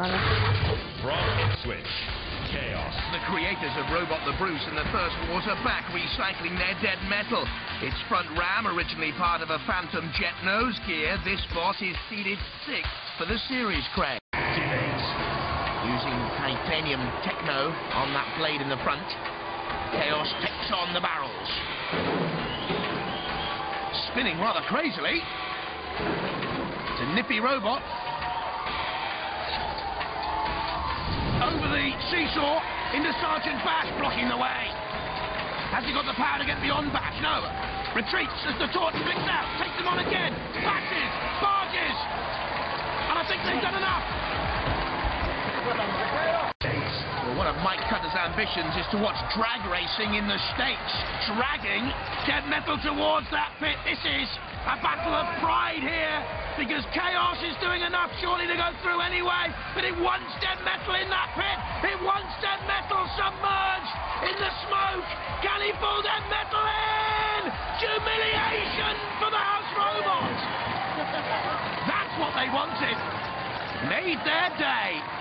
From Ipswich, Chaos. The creators of Robot the Bruce and the First Wars are back recycling their dead metal. Its front ram, originally part of a Phantom jet nose gear, this boss is seeded sixth for the series, Craig. Debate. Using titanium techno on that blade in the front, Chaos takes on the barrels. Spinning rather crazily. It's a nippy robot. Seesaw into Sergeant Bash, blocking the way. Has he got the power to get beyond Bash? No. Retreats as the torch flicks out. Takes them on again. Passes. Barges. And I think they've done enough. Of Mike Cutter's ambitions is to watch drag racing in the States. Dragging dead metal towards that pit. This is a battle of pride here because Chaos is doing enough surely to go through anyway. But it wants dead metal in that pit. It wants dead metal submerged in the smoke. Can he pull dead metal in? Humiliation for the house robot. That's what they wanted. Made their day.